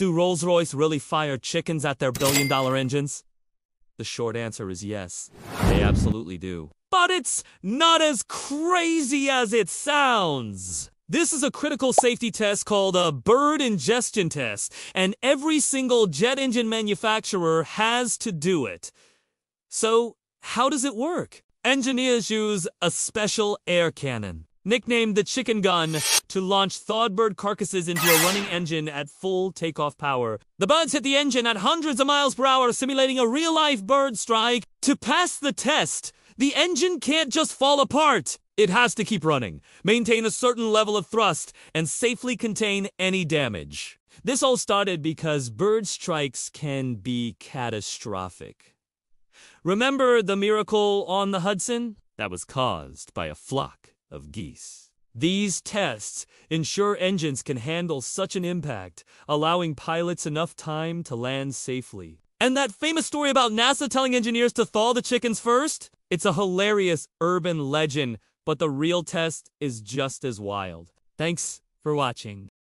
Do Rolls-Royce really fire chickens at their billion-dollar engines? The short answer is yes, they absolutely do. But it's not as crazy as it sounds. This is a critical safety test called a bird ingestion test, and every single jet engine manufacturer has to do it. So, how does it work? Engineers use a special air cannon, nicknamed the chicken gun, to launch thawed bird carcasses into a running engine at full takeoff power. The birds hit the engine at hundreds of miles per hour, simulating a real-life bird strike. To pass the test, the engine can't just fall apart. It has to keep running, maintain a certain level of thrust, and safely contain any damage. This all started because bird strikes can be catastrophic. Remember the miracle on the Hudson? That was caused by a flock of geese. These tests ensure engines can handle such an impact, allowing pilots enough time to land safely. And that famous story about NASA telling engineers to thaw the chickens first? It's a hilarious urban legend but the real test is just as wild. Thanks for watching.